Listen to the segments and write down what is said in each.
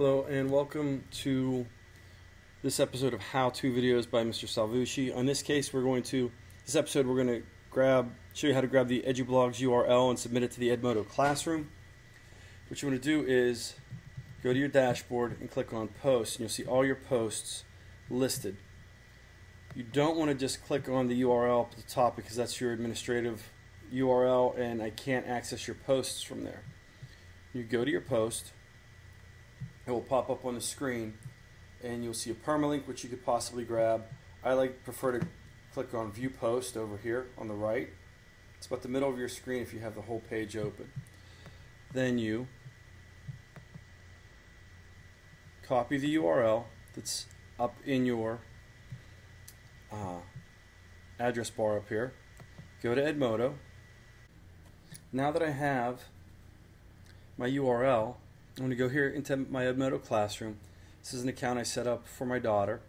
Hello and welcome to this episode of how-to videos by Mr. Salvucci. On this case, we're going to this episode we're going to grab show you how to grab the EduBlogs URL and submit it to the Edmodo classroom. What you want to do is go to your dashboard and click on posts and you'll see all your posts listed. You don't want to just click on the URL up at the top because that's your administrative URL and I can't access your posts from there. You go to your post it will pop up on the screen and you'll see a permalink which you could possibly grab. I like prefer to click on view post over here on the right. It's about the middle of your screen if you have the whole page open. Then you copy the URL that's up in your uh, address bar up here. Go to Edmodo. Now that I have my URL, I'm going to go here into my Edmodo classroom. This is an account I set up for my daughter.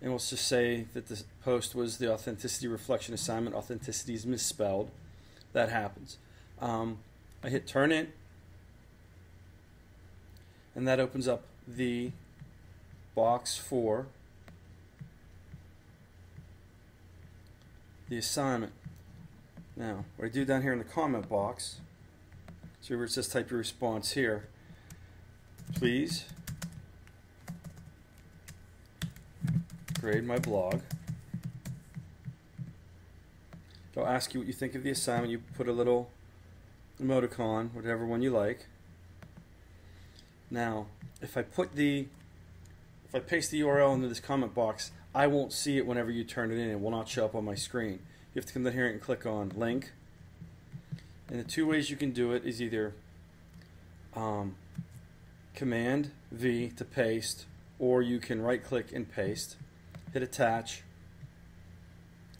And let's just say that the post was the authenticity reflection assignment. Authenticity is misspelled. That happens. Um, I hit turn in. And that opens up the box for the assignment. Now, what I do down here in the comment box, see where it says type your response here, please grade my blog. I'll ask you what you think of the assignment. You put a little emoticon, whatever one you like. Now, if I put the, if I paste the URL into this comment box, I won't see it whenever you turn it in. It will not show up on my screen. You have to come down here and click on link. And the two ways you can do it is either um, Command V to paste, or you can right click and paste, hit attach.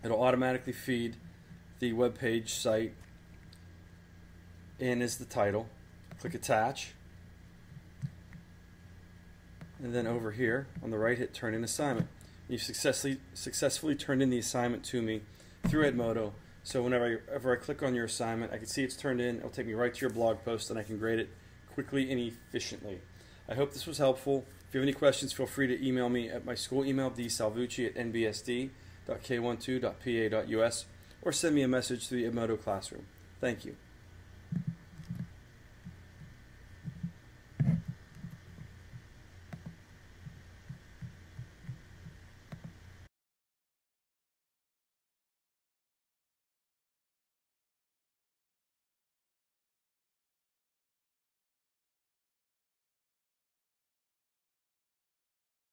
It'll automatically feed the web page site in is the title. Click attach. And then over here on the right hit turn in assignment. You've successfully successfully turned in the assignment to me through Edmodo. So whenever I, whenever I click on your assignment, I can see it's turned in. It'll take me right to your blog post and I can grade it quickly and efficiently. I hope this was helpful. If you have any questions, feel free to email me at my school email, dsalvucci at nbsd.k12.pa.us, or send me a message through the Edmodo Classroom. Thank you.